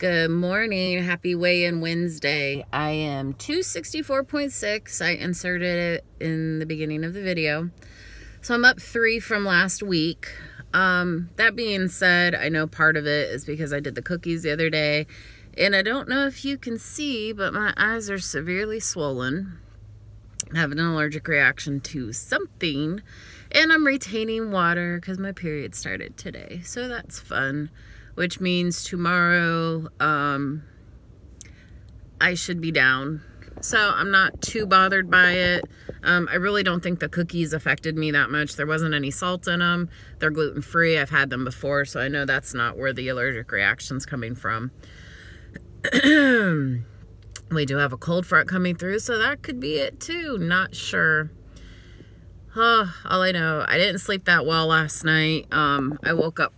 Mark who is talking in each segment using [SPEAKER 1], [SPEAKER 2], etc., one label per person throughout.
[SPEAKER 1] Good morning. Happy weigh-in Wednesday. I am 264.6. I inserted it in the beginning of the video. So I'm up three from last week. Um, that being said, I know part of it is because I did the cookies the other day. And I don't know if you can see, but my eyes are severely swollen. I have an allergic reaction to something. And I'm retaining water because my period started today. So that's fun which means tomorrow um, I should be down. So I'm not too bothered by it. Um, I really don't think the cookies affected me that much. There wasn't any salt in them. They're gluten-free. I've had them before, so I know that's not where the allergic reaction's coming from. we do have a cold front coming through, so that could be it too. Not sure. Oh, all I know, I didn't sleep that well last night. Um, I woke up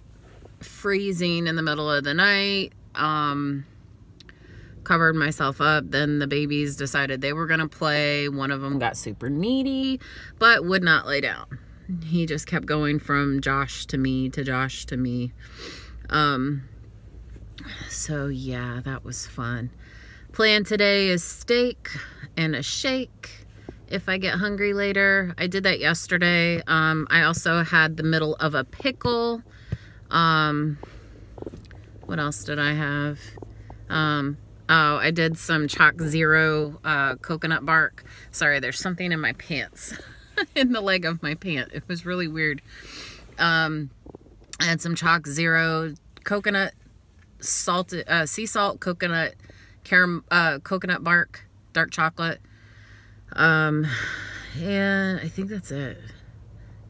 [SPEAKER 1] freezing in the middle of the night. Um, covered myself up. Then the babies decided they were going to play. One of them got super needy, but would not lay down. He just kept going from Josh to me to Josh to me. Um, so yeah, that was fun. Plan today is steak and a shake if I get hungry later. I did that yesterday. Um, I also had the middle of a pickle um, what else did I have? Um, oh, I did some ChocZero uh, coconut bark. Sorry, there's something in my pants, in the leg of my pant. It was really weird. Um, I had some ChocZero coconut salted uh, sea salt coconut caram uh, coconut bark dark chocolate um and I think that's it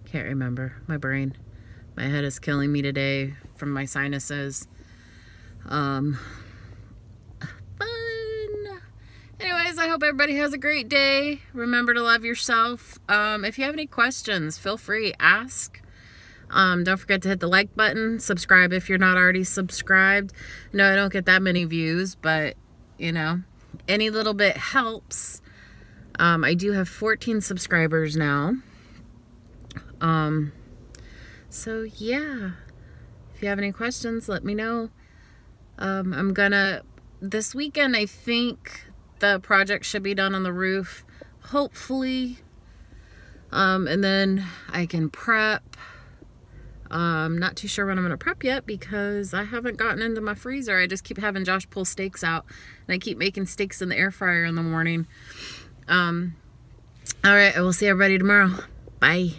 [SPEAKER 1] can't remember my brain my head is killing me today from my sinuses. Um, fun. Anyways, I hope everybody has a great day. Remember to love yourself. Um, if you have any questions, feel free, ask. Um, don't forget to hit the like button. Subscribe if you're not already subscribed. No, I don't get that many views, but, you know, any little bit helps. Um, I do have 14 subscribers now. Um, so yeah, if you have any questions, let me know. Um, I'm gonna, this weekend, I think the project should be done on the roof, hopefully. Um, and then I can prep. I'm um, not too sure when I'm to prep yet because I haven't gotten into my freezer. I just keep having Josh pull steaks out and I keep making steaks in the air fryer in the morning. Um, all right, I will see everybody tomorrow. Bye.